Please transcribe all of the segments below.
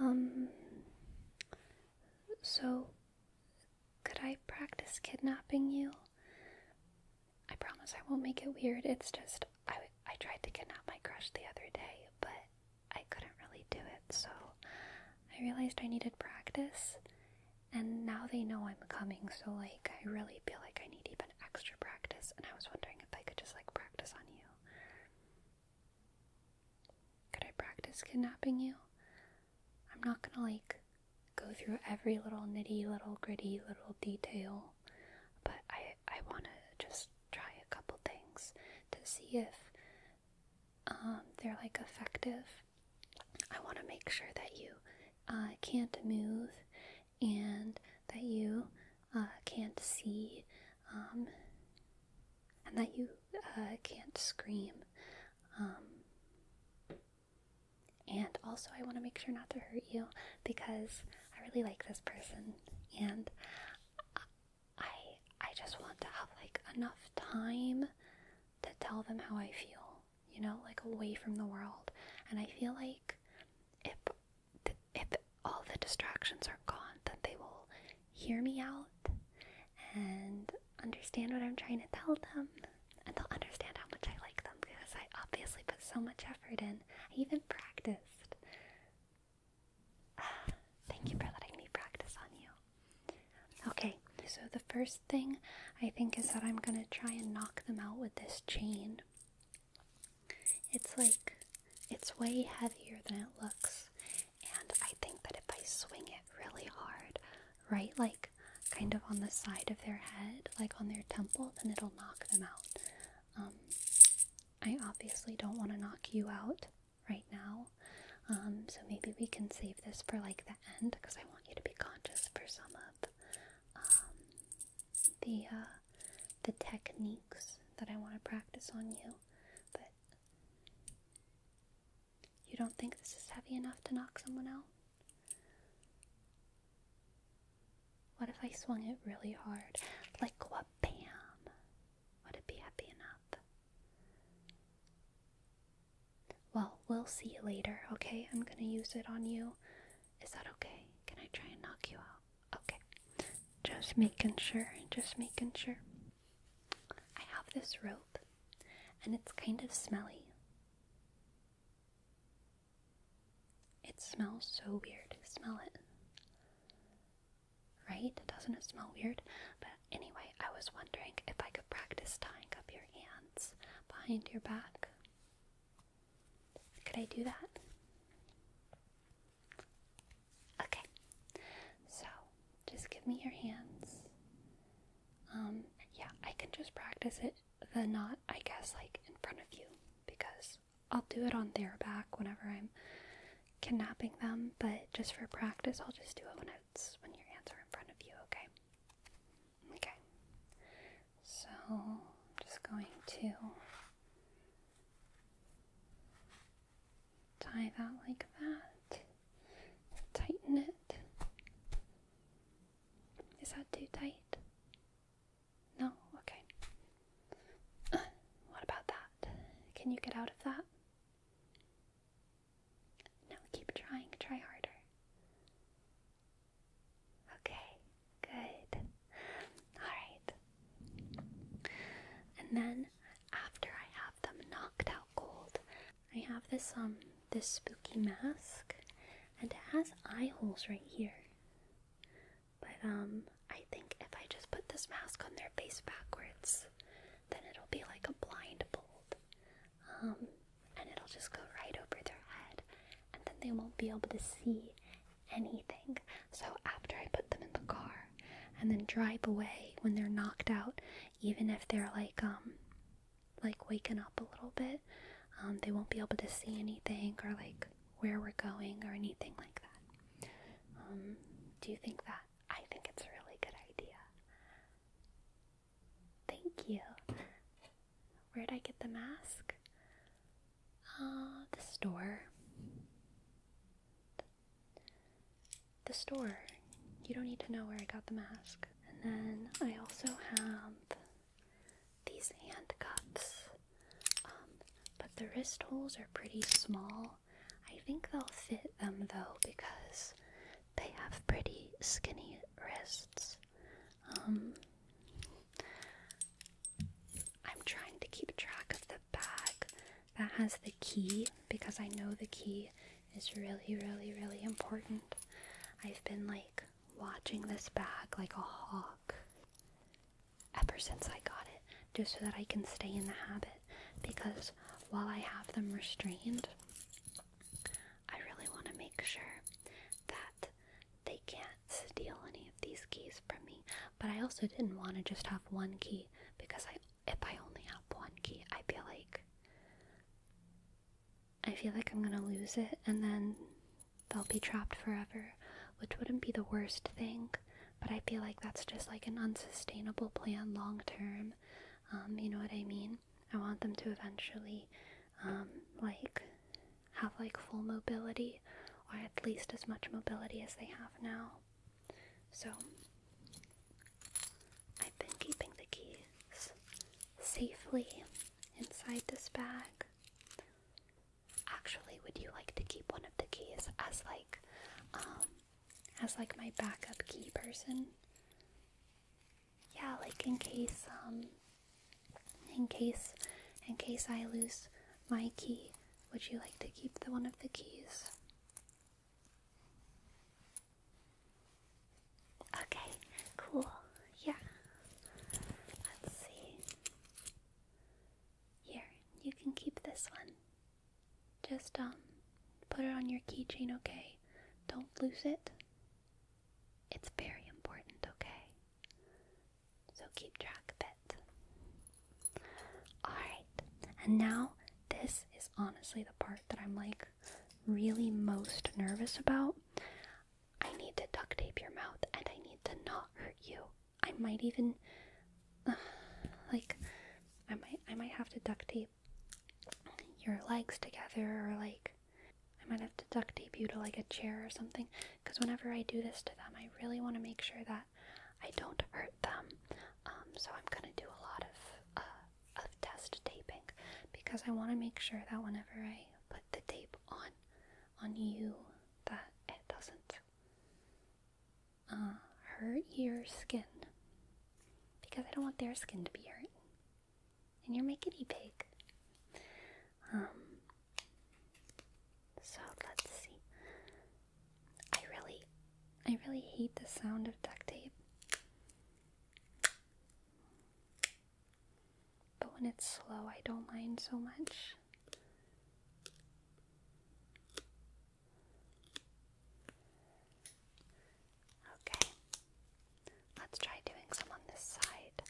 Um, so could I practice kidnapping you? I promise I won't make it weird. It's just I I tried to kidnap my crush the other day, but I couldn't really do it. So I realized I needed practice, and now they know I'm coming. So like I really feel like I need even extra practice, and I was wondering if I could just like practice on you. Could I practice kidnapping you? I'm not gonna like go through every little nitty, little gritty, little detail, but I I want to just try a couple things to see if um, they're like effective. I want to make sure that you uh, can't move and that you uh, can't see um, and that you uh, can't scream. Um, and also, I want to make sure not to hurt you because I really like this person, and I I just want to have like enough time to tell them how I feel, you know, like away from the world. And I feel like if if all the distractions are gone, then they will hear me out and understand what I'm trying to tell them, and they'll understand how much I like them because I obviously put so much effort in. I even practiced. Thank you for letting me practice on you. Okay, so the first thing I think is that I'm gonna try and knock them out with this chain. It's like, it's way heavier than it looks, and I think that if I swing it really hard, right, like kind of on the side of their head, like on their temple, then it'll knock them out. Um, I obviously don't want to knock you out right now, um, so maybe we can save this for like the end because I want you to be conscious for some of the uh, the techniques that I want to practice on you. But you don't think this is heavy enough to knock someone out? What if I swung it really hard? Like what bam? Would it be heavy enough? Well, we'll see later, okay? I'm gonna use it on you. Is that okay? Can I try and knock you out? Just making sure, just making sure. I have this rope, and it's kind of smelly. It smells so weird. Smell it. Right? Doesn't it smell weird? But anyway, I was wondering if I could practice tying up your hands behind your back. Could I do that? Okay. So, just give me your hands. Um, yeah, I can just practice it, the knot, I guess, like in front of you, because I'll do it on their back whenever I'm kidnapping them, but just for practice, I'll just do it when it's when your hands are in front of you, okay? Okay. So, I'm just going to tie that like that. Tighten it. Is that too tight? No? Okay. what about that? Can you get out of that? No, keep trying. Try harder. Okay, good. Alright. And then after I have them knocked out cold, I have this um this spooky mask and it has eye holes right here. But um I think if I just put this mask on their face backwards, then it'll be like a blindfold. Um and it'll just go right over their head and then they won't be able to see anything. So after I put them in the car and then drive away when they're knocked out, even if they're like um like waking up a little bit, um, they won't be able to see anything or like where we're going or anything like that. Um, do you think that? I think it's a really good idea. Thank you. Where'd I get the mask? Uh, the store. The store. You don't need to know where I got the mask. And then I also have these handcuffs. Um, but the wrist holes are pretty small. I think they'll fit them though because they have pretty skinny wrists. Um, I'm trying to keep track of the bag that has the key because I know the key is really, really, really important. I've been like watching this bag like a hawk ever since I got it, just so that I can stay in the habit. Because while I have them restrained, I really want to make sure that they can't steal any of these keys from me. But I also didn't want to just have one key because I, if I only have one key, I feel like I feel like I'm gonna lose it and then they'll be trapped forever, which wouldn't be the worst thing, but I feel like that's just like an unsustainable plan long term. Um, you know what I mean? I want them to eventually, um, like, have like full mobility, or at least as much mobility as they have now. So, I've been keeping the keys safely inside this bag. You like to keep one of the keys as like um as like my backup key person? Yeah, like in case um in case in case I lose my key, would you like to keep the one of the keys? Okay, cool. Yeah. Let's see. Here, you can keep this one. Just um put it on your keychain, okay? Don't lose it. It's very important, okay? So keep track of it. Alright, and now this is honestly the part that I'm like really most nervous about. I need to duct tape your mouth and I need to not hurt you. I might even like I might I might have to duct tape your legs together or like might have to duct tape you to like a chair or something because whenever I do this to them I really want to make sure that I don't hurt them. Um, so I'm gonna do a lot of uh, of test taping because I want to make sure that whenever I put the tape on on you that it doesn't uh, hurt your skin. Because I don't want their skin to be hurt and you're my guinea pig um, so let's see. I really, I really hate the sound of duct tape. But when it's slow, I don't mind so much. Okay, let's try doing some on this side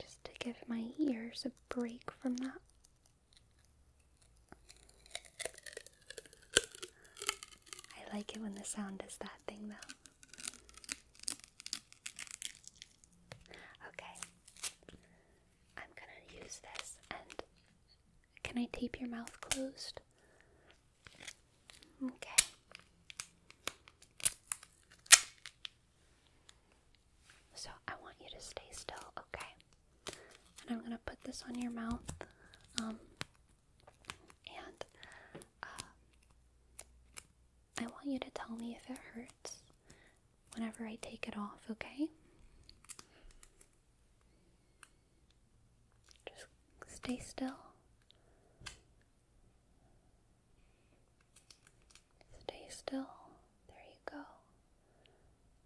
just to give my ears a break from that. I like it when the sound does that thing though. Okay, I'm gonna use this and can I tape your mouth closed? Okay. So I want you to stay still, okay? And I'm gonna put this on your mouth. Um, and uh, I want you to tell me if it hurts whenever I take it off, okay? Just stay still. Stay still. There you go.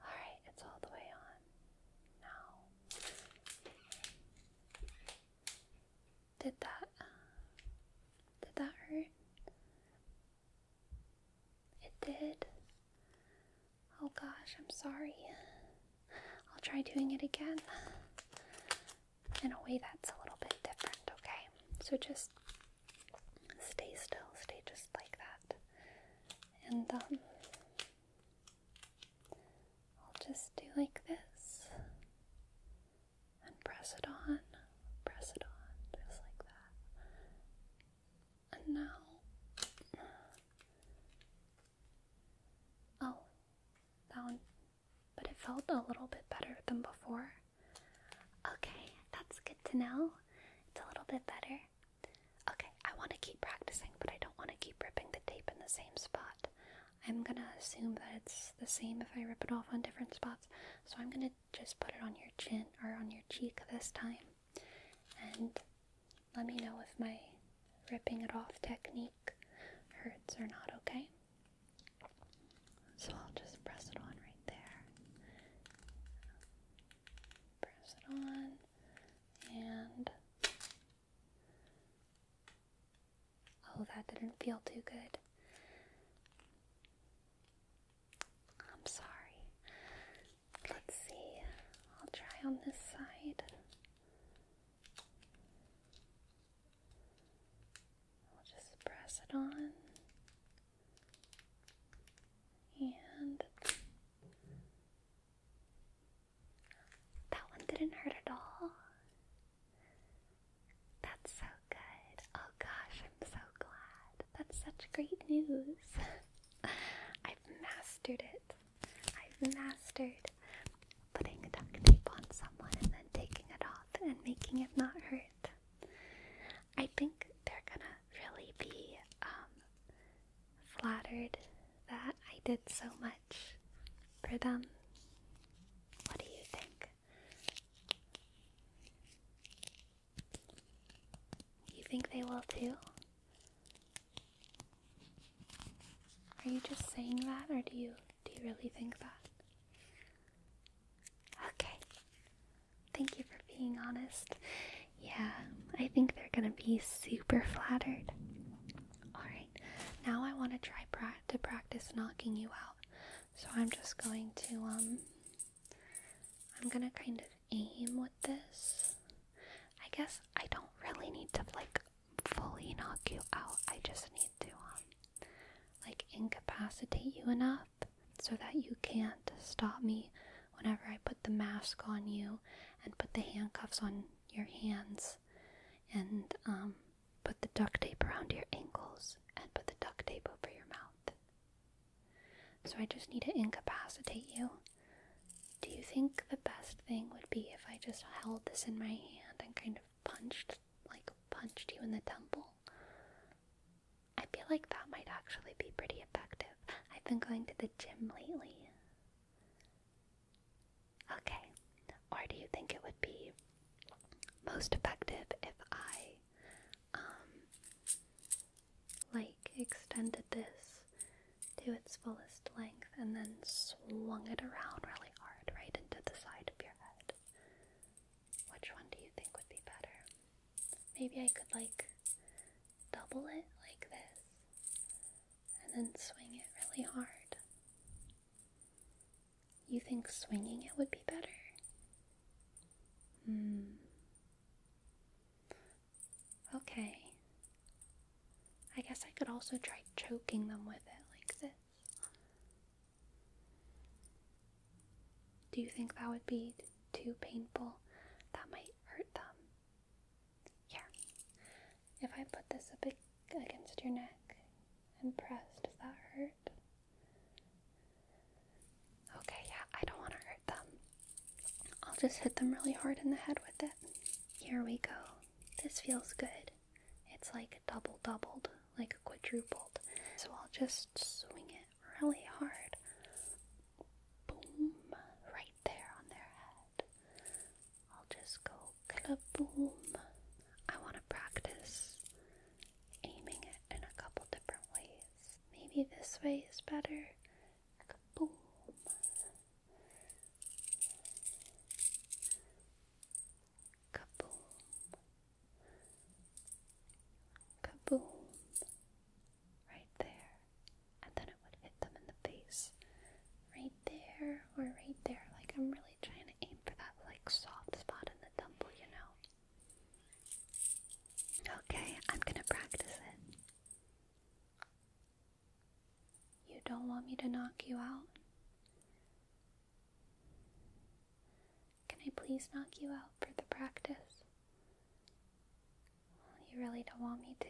Alright, it's all the way on. Now, did that. Did that hurt? It did. Oh gosh, I'm sorry. I'll try doing it again. In a way that's a little bit different, okay? So just stay still, stay just like that. And um I'll just do like this and press it on, press it on, just like that. And now Oh, that one. But it felt a little bit better than before. Okay, that's good to know. It's a little bit better. Okay, I want to keep practicing, but I don't want to keep ripping the tape in the same spot. I'm gonna assume that it's the same if I rip it off on different spots. So I'm gonna just put it on your chin or on your cheek this time. And let me know if my ripping it off technique hurts or not, okay? So I'll just press it on right there. Press it on and Oh, that didn't feel too good. I'm sorry. Let's see. I'll try on this side. I'll just press it on. And that one didn't hurt at all. That's so good. Oh gosh, I'm so glad. That's such great news. I've mastered it. I've mastered putting duct tape on someone and then taking it off and making it not hurt. I think they're gonna really be um, flattered that I did so much for them. What do you think? You think they will too? Are you just saying that or do you do you really think that? Okay. Thank you for being honest. Yeah, I think they're gonna be super flattered. Alright, now I want to try pra- to practice knocking you out. So I'm just going to, um, I'm gonna kind of aim with this. I guess I don't really need to, like, fully knock you out. I just need to, um, like, incapacitate you enough so that you can't stop me whenever I put the mask on you and put the handcuffs on your hands and um, put the duct tape around your ankles and put the duct tape over your mouth. So I just need to incapacitate you. Do you think the best thing would be if I just held this in my hand and kind of punched, like punched you in the temple? I feel like that might actually be pretty effective. I've been going to the gym lately. Okay. Or do you think it would be most effective if I, um, like extended this to its fullest length and then swung it around really hard right into the side of your head? Which one do you think would be better? Maybe I could like double it like this and then swing it really hard. You think swinging it would be better? Hmm. Okay. I guess I could also try choking them with it like this. Do you think that would be too painful? That might hurt them. Here. If I put this up against your neck and press, does that hurt? Okay, yeah, I don't want to hurt them. I'll just hit them really hard in the head with it. Here we go. This feels good. It's like double doubled, like quadrupled. So I'll just swing it really hard. Boom, right there on their head. I'll just go kaboom. I want to practice aiming it in a couple different ways. Maybe this way is better. Kaboom. Kaboom. Kaboom. Right there. And then it would hit them in the face. Right there or right there. Like I'm really trying to aim for that like soft spot in the temple, you know. Okay, I'm gonna practice it. You don't want me to knock you out? Can I please knock you out for the practice? You really don't want me to?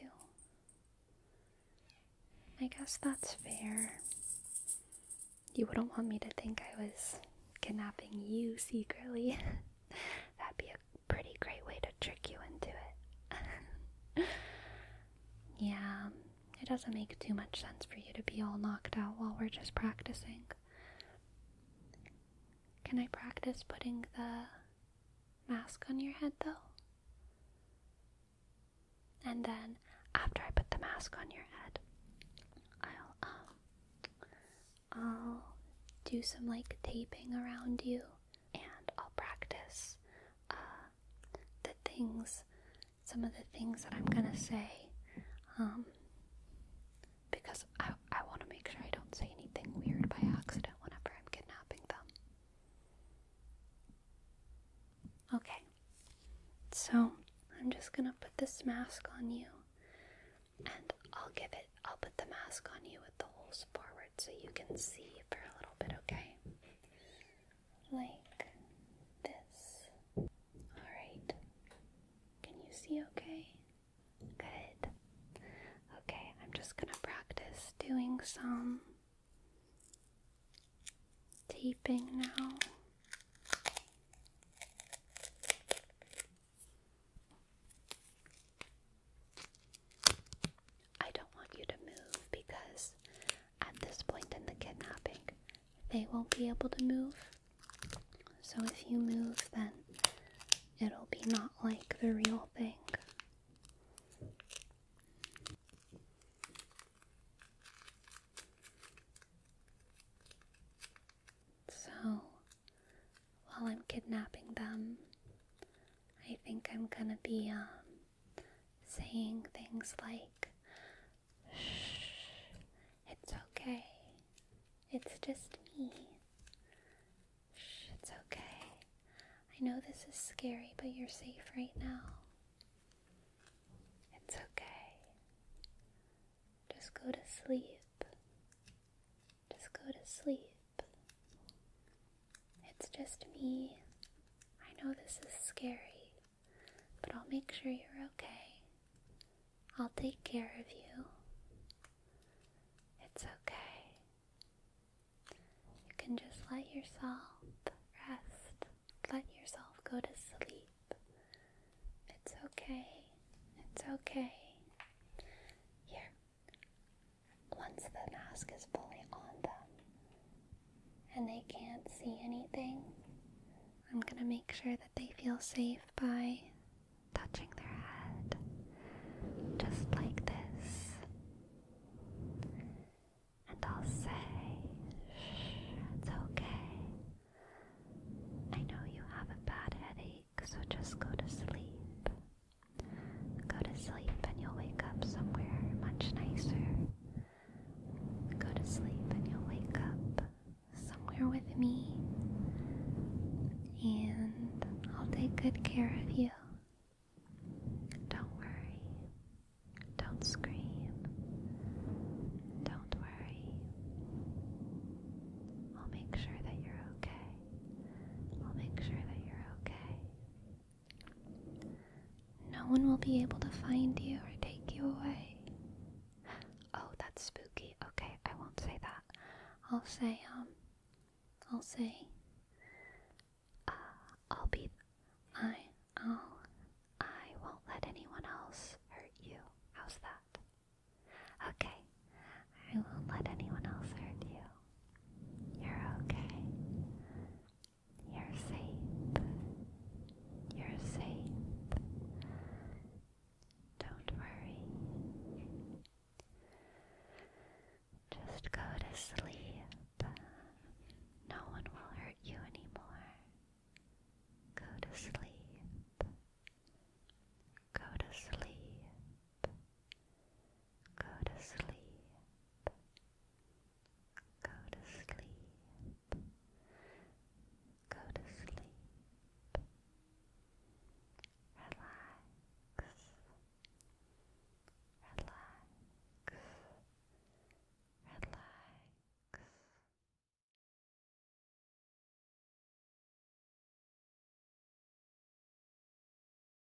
I guess that's fair. You wouldn't want me to think I was kidnapping you secretly. That'd be a pretty great way to trick you into it. yeah, it doesn't make too much sense for you to be all knocked out while we're just practicing. Can I practice putting the mask on your head though? And then after I put the mask on your head, I'll um I'll do some like taping around you and I'll practice uh the things some of the things that I'm gonna say. Um because I I wanna make sure I don't say anything weird by accident whenever I'm kidnapping them. Okay. So I'm just gonna put this mask on you and I'll give it I'll put the mask on you with the holes forward so you can see for a little bit, okay? Like this. Alright. Can you see okay? Good. Okay, I'm just gonna practice doing some taping now. I don't want you to move because at this point in the kidnapping, they won't be able to move. So if you move, then it'll be not like the real thing. So, while I'm kidnapping them, I think I'm gonna be um, saying things like, Shh, it's okay. It's just Shh, it's okay. I know this is scary, but you're safe right now. It's okay. Just go to sleep. Just go to sleep. It's just me. I know this is scary, but I'll make sure you're okay. I'll take care of you. It's okay. You can just let yourself rest. Let yourself go to sleep. It's okay. It's okay. Here. Once the mask is fully on them and they can't see anything, I'm gonna make sure that they feel safe by touching their head. Just like this. And I'll say, Shh, it's okay. I know you have a bad headache, so just go to sleep. Go to sleep and you'll wake up somewhere much nicer. Go to sleep and you'll wake up somewhere with me. And I'll take good care of you. Don't worry. Don't scream. Don't worry. I'll make sure that you're okay. I'll make sure that you're okay. No one will be able to find you or take you away. Oh, that's spooky. Okay, I won't say that. I'll say, um, I'll say,